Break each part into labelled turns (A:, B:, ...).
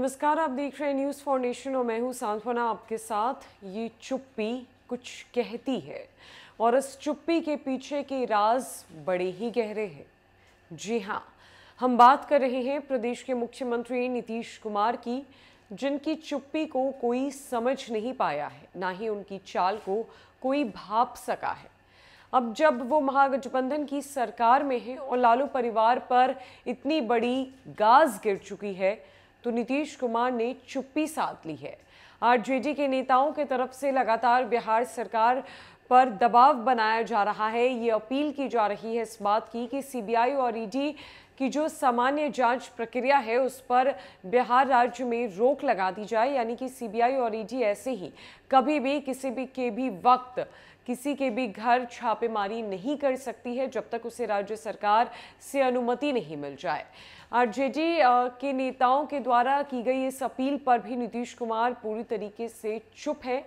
A: नमस्कार, आप देख रहे हैं न्यूज़ फाउंडेशन और मैं हूँ सांत्वना आपके साथ। ये चुप्पी कुछ कहती है और इस चुप्पी के पीछे के राज बड़े ही गहरे हैं। जी हाँ हम बात कर रहे हैं प्रदेश के मुख्यमंत्री नीतीश कुमार की, जिनकी चुप्पी को कोई समझ नहीं पाया है, ना ही उनकी चाल को कोई भाप सका है। अब जब वो महागठबंधन की सरकार में है और लालू परिवार पर इतनी बड़ी गाज गिर चुकी है तो नीतीश कुमार ने चुप्पी साध ली है। आरजेडी के नेताओं के तरफ़ से लगातार बिहार सरकार पर दबाव बनाया जा रहा है। ये अपील की जा रही है इस बात की कि सीबीआई और ईडी की जो सामान्य जाँच प्रक्रिया है, उस पर बिहार राज्य में रोक लगा दी जाए। यानी कि सीबीआई और ईडी ऐसे ही कभी भी, किसी भी के भी वक्त किसी के भी घर छापेमारी नहीं कर सकती है जब तक उसे राज्य सरकार से अनुमति नहीं मिल जाए। आरजेडी के नेताओं के द्वारा की गई इस अपील पर भी नीतीश कुमार पूरी तरीके से चुप है।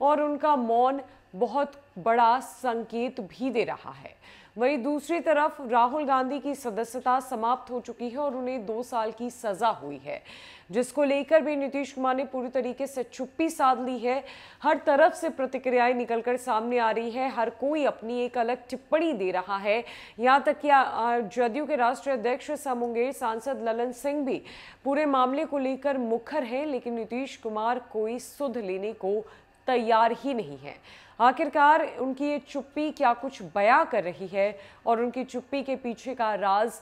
A: और उनका मौन बहुत बड़ा संकेत भी दे रहा है। वहीं दूसरी तरफ़ राहुल गांधी की सदस्यता समाप्त हो चुकी है और उन्हें दो साल की सजा हुई है, जिसको लेकर भी नीतीश कुमार ने पूरी तरीके से चुप्पी साध ली है। हर तरफ़ से प्रतिक्रियाएँ निकलकर सामने आ रही है। हर कोई अपनी एक अलग टिप्पणी दे रहा है। यहाँ तक कि जदयू के राष्ट्रीय अध्यक्ष मुंगेर, सांसद ललन सिंह भी पूरे मामले को लेकर मुखर हैं, लेकिन नीतीश कुमार कोई सुध लेने को तैयार ही नहीं है। आखिरकार उनकी ये चुप्पी क्या कुछ बया कर रही है और उनकी चुप्पी के पीछे का राज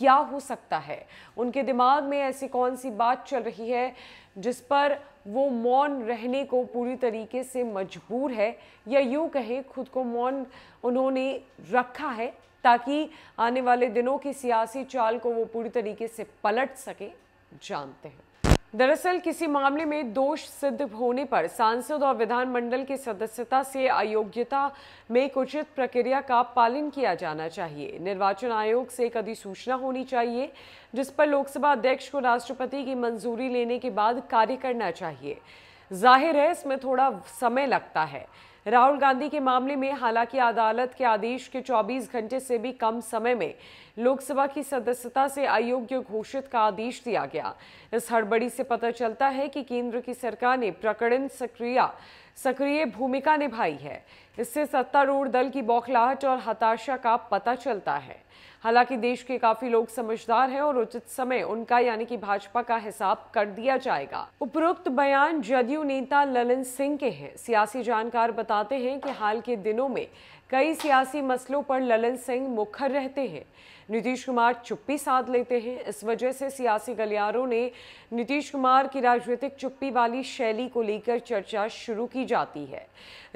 A: क्या हो सकता है? उनके दिमाग में ऐसी कौन सी बात चल रही है जिस पर वो मौन रहने को पूरी तरीके से मजबूर है? या यूँ कहें, खुद को मौन उन्होंने रखा है ताकि आने वाले दिनों की सियासी चाल को वो पूरी तरीके से पलट सके? जानते हैं। दरअसल किसी मामले में दोष सिद्ध होने पर सांसद और विधानमंडल की सदस्यता से अयोग्यता में उचित प्रक्रिया का पालन किया जाना चाहिए। निर्वाचन आयोग से एक अधिसूचना होनी चाहिए, जिस पर लोकसभा अध्यक्ष को राष्ट्रपति की मंजूरी लेने के बाद कार्य करना चाहिए। ज़ाहिर है, इसमें थोड़ा समय लगता है। राहुल गांधी के मामले में हालाँकि अदालत के आदेश के 24 घंटे से भी कम समय में लोकसभा की सदस्यता से अयोग्य घोषित का आदेश दिया गया। इस हड़बड़ी से पता चलता है कि केंद्र की सरकार ने प्रकरण सक्रिय सक्रिय भूमिका निभाई है। इससे सत्तारूढ़ दल की बौखलाहट और हताशा का पता चलता है। हालाँकि देश के काफ़ी लोग समझदार हैं और उचित समय उनका यानी कि भाजपा का हिसाब कर दिया जाएगा। उपरोक्त बयान जदयू नेता ललन सिंह के हैं। सियासी जानकार बताते हैं कि हाल के दिनों में कई सियासी मसलों पर ललन सिंह मुखर रहते हैं। नीतीश कुमार चुप्पी साध लेते हैं। इस वजह से सियासी गलियारों ने नीतीश कुमार की राजनीतिक चुप्पी वाली शैली को लेकर चर्चा शुरू की जाती है।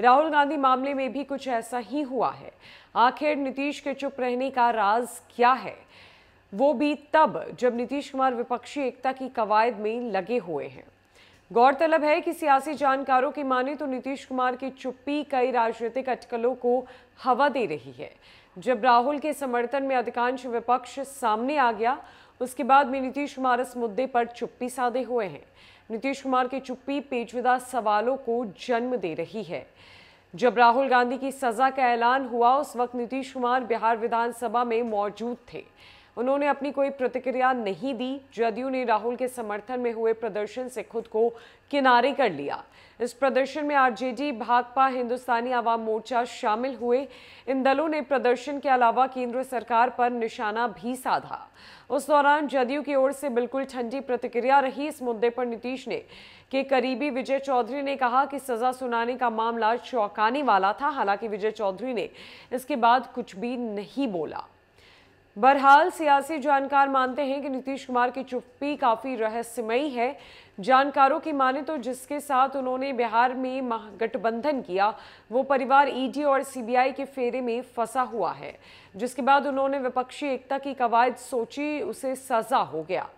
A: राहुल गांधी मामले में भी कुछ ऐसा ही हुआ है। आखिर नीतीश के चुप रहने का राज क्या है? वो भी तब, जब नीतीश कुमार विपक्षी एकता की कवायद में लगे हुए हैं। गौरतलब है कि सियासी जानकारों की माने तो नीतीश कुमार की चुप्पी कई राजनीतिक अटकलों को हवा दे रही है। जब राहुल के समर्थन में अधिकांश विपक्ष सामने आ गया, उसके बाद में नीतीश कुमार इस मुद्दे पर चुप्पी साधे हुए हैं। नीतीश कुमार की चुप्पी पेचीदा सवालों को जन्म दे रही है। जब राहुल गांधी की सजा का ऐलान हुआ, उस वक्त नीतीश कुमार बिहार विधानसभा में मौजूद थे। उन्होंने अपनी कोई प्रतिक्रिया नहीं दी। जदयू ने राहुल के समर्थन में हुए प्रदर्शन से खुद को किनारे कर लिया। इस प्रदर्शन में आरजेडी, भाकपा, हिंदुस्तानी आवाम मोर्चा शामिल हुए। इन दलों ने प्रदर्शन के अलावा केंद्र सरकार पर निशाना भी साधा। उस दौरान जदयू की ओर से बिल्कुल ठंडी प्रतिक्रिया रही। इस मुद्दे पर नीतीश ने के करीबी विजय चौधरी ने कहा कि सजा सुनाने का मामला चौंकाने वाला था। हालाँकि विजय चौधरी ने इसके बाद कुछ भी नहीं बोला। बहरहाल सियासी जानकार मानते हैं कि नीतीश कुमार की चुप्पी काफ़ी रहस्यमयी है। जानकारों की माने तो जिसके साथ उन्होंने बिहार में महागठबंधन किया, वो परिवार ईडी और सीबीआई के फेरे में फंसा हुआ है, जिसके बाद उन्होंने विपक्षी एकता की कवायद सोची, उसे सजा हो गया।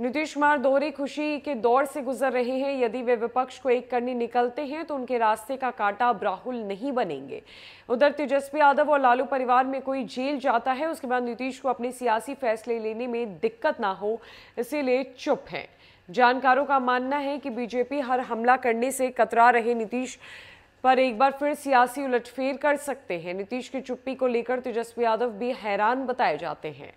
A: नीतीश कुमार दोहरी खुशी के दौर से गुजर रहे हैं। यदि वे विपक्ष को एक करने निकलते हैं तो उनके रास्ते का कांटा राहुल नहीं बनेंगे। उधर तेजस्वी यादव और लालू परिवार में कोई जेल जाता है, उसके बाद नीतीश को अपने सियासी फैसले लेने में दिक्कत ना हो, इसीलिए चुप हैं। जानकारों का मानना है कि बीजेपी हर हमला करने से कतरा रहे नीतीश पर एक बार फिर सियासी उलटफेर कर सकते हैं। नीतीश की चुप्पी को लेकर तेजस्वी यादव भी हैरान बताए जाते हैं।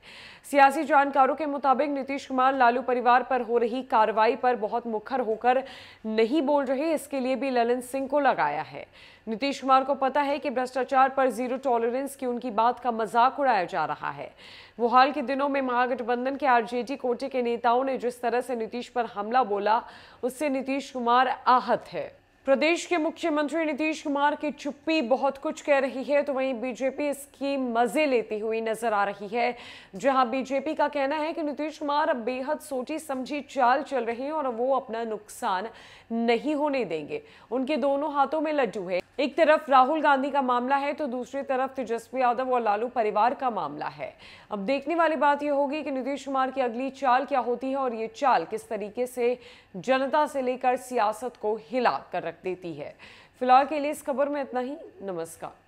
A: सियासी जानकारों के मुताबिक नीतीश कुमार लालू परिवार पर हो रही कार्रवाई पर बहुत मुखर होकर नहीं बोल रहे, इसके लिए भी ललन सिंह को लगाया है। नीतीश कुमार को पता है कि भ्रष्टाचार पर ज़ीरो टॉलरेंस की उनकी बात का मज़ाक उड़ाया जा रहा है। वो हाल के दिनों में महागठबंधन के आरजेडी कोटे के नेताओं ने जिस तरह से नीतीश पर हमला बोला, उससे नीतीश कुमार आहत है। प्रदेश के मुख्यमंत्री नीतीश कुमार की चुप्पी बहुत कुछ कह रही है तो वहीं बीजेपी इसकी मज़े लेती हुई नज़र आ रही है। जहाँ बीजेपी का कहना है कि नीतीश कुमार अब बेहद सोची समझी चाल चल रहे हैं और वो अपना नुकसान नहीं होने देंगे। उनके दोनों हाथों में लड्डू है। एक तरफ़ राहुल गांधी का मामला है तो दूसरी तरफ़ तेजस्वी यादव और लालू परिवार का मामला है। अब देखने वाली बात यह होगी कि नीतीश कुमार की अगली चाल क्या होती है और ये चाल किस तरीके से जनता से लेकर सियासत को हिला कर रख देती है। फ़िलहाल के लिए इस खबर में इतना ही। नमस्कार।